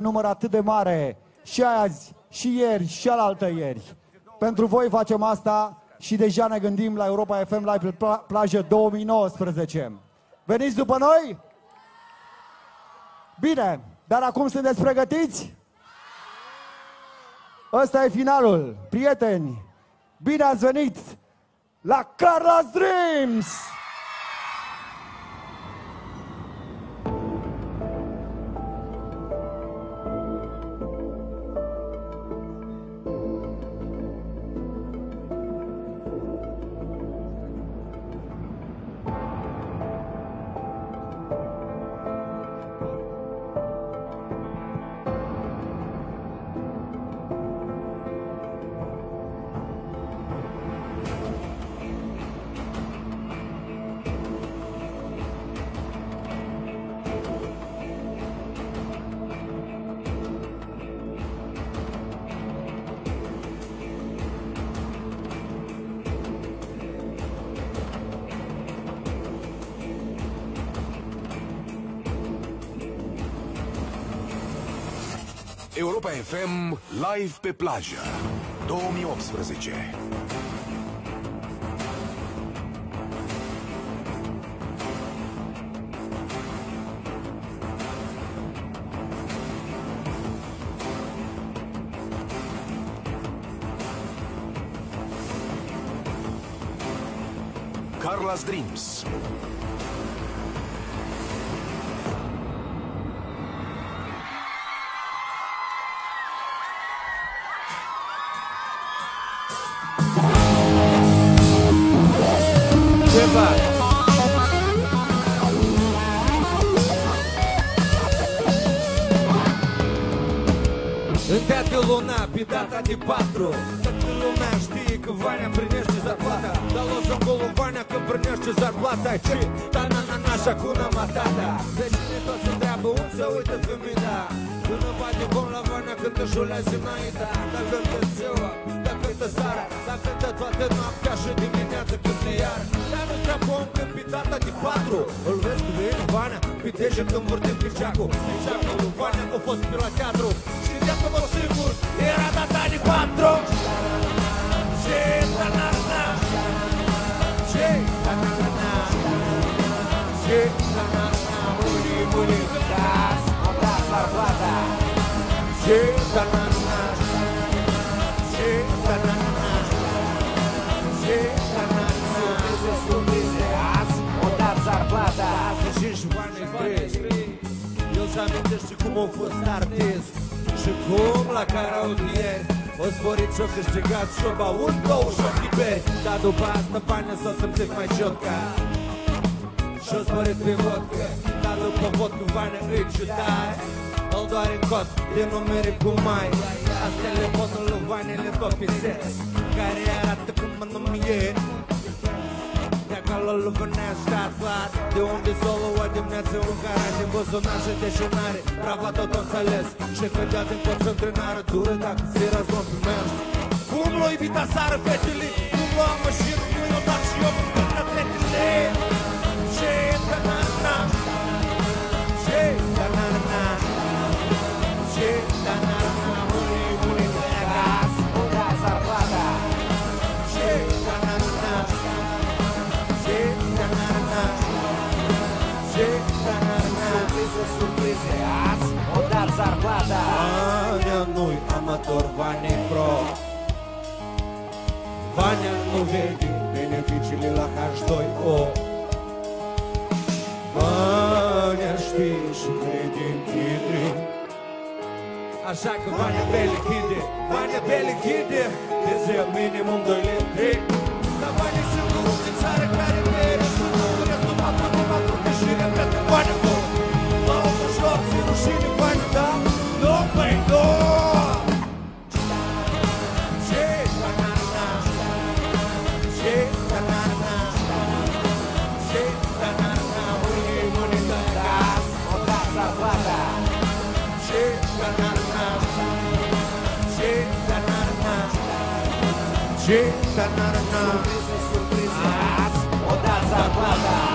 număr atât de mare și azi, și ieri, și alaltă ieri. Pentru voi facem asta și deja ne gândim la Europa FM Live pe pla- plajă 2019. Veniți după noi? Bine, dar acum sunteți pregătiți? Ăsta e finalul. Prieteni, bine ați venit la Carla's Dreams! Europa FM live pe plajă. 2018 Carla's Dreams Ceva. În teatru luna, pe data de patru. Toată lumea știe că Vania primește zarplata. Dar los acolo Vania că primește zarplata. Ce? Da na na na și acuna matata De cine tot se întreabă unde se uită femeia Până bate vom la Vania cântă șulea Zinaida Dar cântă ziua, dar cântă seara Dar cântă toată noaptea și dimineața cântă iar Dar nu se acum când pe data de patru. Îl vezi cu vine Vania Pe deget când vârtim pe ceacu Ceacul lui Vania a fost pe la teatru. Și de acum sigur era data de patru. Ce da na na Ce da na na Ce da na na Muri muri Gas Am dat zarplata Ce da Surprize, surprize Azi o dat zarplata Azi și bani crezi El se amintește cum a fost artist Și cum la caraudieri O zborit și-o câștigat și-o băut două șochi beri Dar după asta banii s-o simțit mai ciotca Și-o zborit pe vodka Dar după vodka banii îi ciutai Îl doare în cot de numere cu mai Asta e telefonul lui Vania le tot pe sex Care arată cum mă numie de acolo lumea startat De unde solo o dimineață un garaj În buzunar și deșinare Brava tot înțeles Și cădea din concentrinare Dură dacă ți răzbun pe mers Cum l-o iubit aseară fetele Cum l-o am Surprize, surprize Azi o dat zarplata Vania nu-i amator, Vania e pro. Vania nu vede beneficiile la H2O Vania știe și crede în chidri Așa că Vania pe lichide, Vania pe lichide. De zi minimum 2 litri. Dar Vania e singurul din țară care Ce da na na Surprize, surprize Azi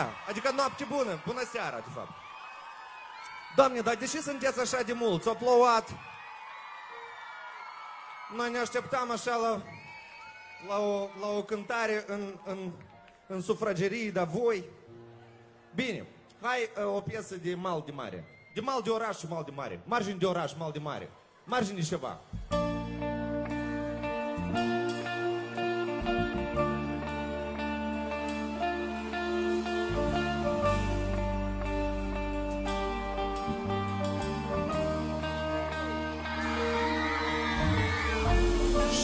seara! Adică noapte bună, bună seara, de fapt. Doamne, dar de ce sunteți așa de mulți? S-a plouat. Noi ne așteptam așa la, la, o, la o cântare în, în, în sufragerii, dar voi... Bine, hai uh, o piesă de mal de mare. De mal de oraș și mal de mare. Margini de oraș, mal de mare. Margini de ceva.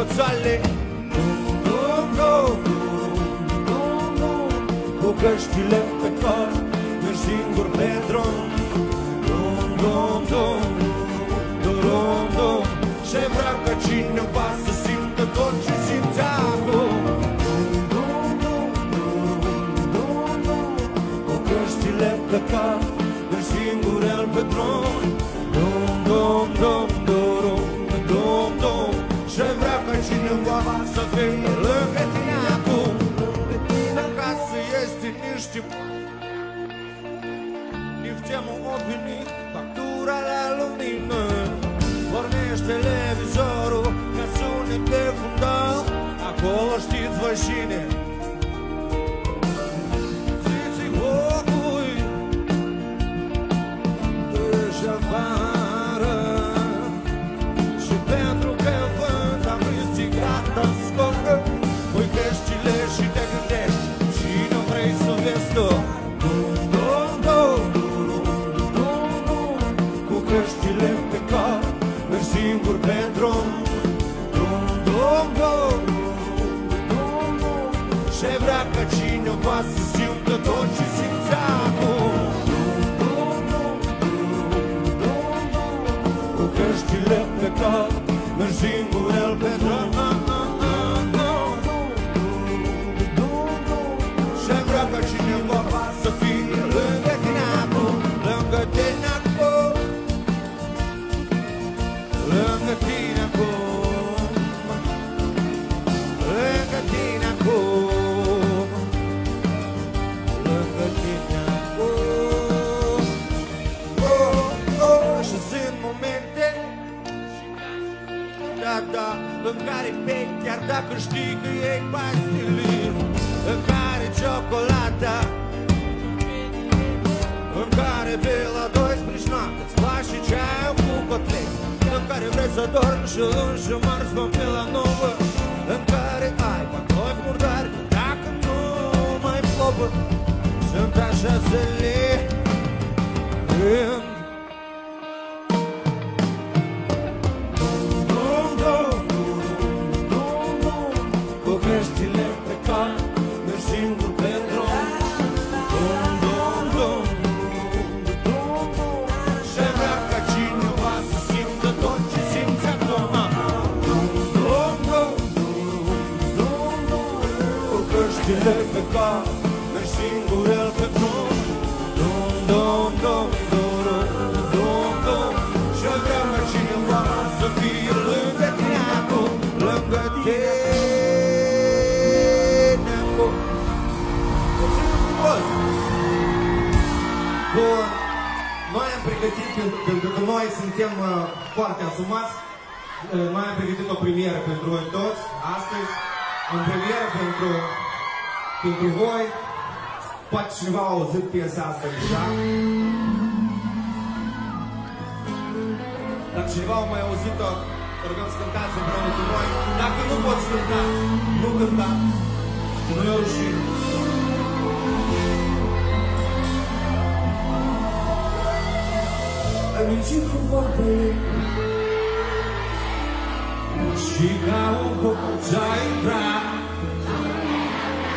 coțale Dum, dum, dum, dum, dum Cu căștile pe cor Mergi singur pe drum. Dum, dum, dum Dum, dum Și vreau ca cineva să simtă tot ce simți acum? Dum, dum, dum, dum, dum Cu căștile pe cap Liftemul a venit, factura la lumină Pornește televizorul ca sunet de fundal. Acolo știți voi cine cineva să că e pastile În care ciocolata. În care bei la 12 noapte Îți place ceaiul cu cotlet În care vrei să dormi și înși marți până pe la nouă. În care ai pantofi murdari Dacă nu mai plouă Sunt așa zile Când căștile pe cap Mergi singur el pe drum Dum, dum, dum, dum, dum, dum Și vrea ca cineva să fie lângă tine acum Lângă tine acum Puțin frumos Bun Noi am pregătit, pentru, pentru că noi suntem uh, foarte asumați uh, Noi am pregătit o premieră pentru voi toți. Astăzi O premieră pentru, pentru voi Poate cineva a auzit piesa asta deja Dacă cineva a mai auzit-o, vă rugăm să cântați împreună cu noi. Dacă nu poți cânta, nu cânta. Nu e o rușine. Ai mințit cu vorbe Și ca un hoț ai intrat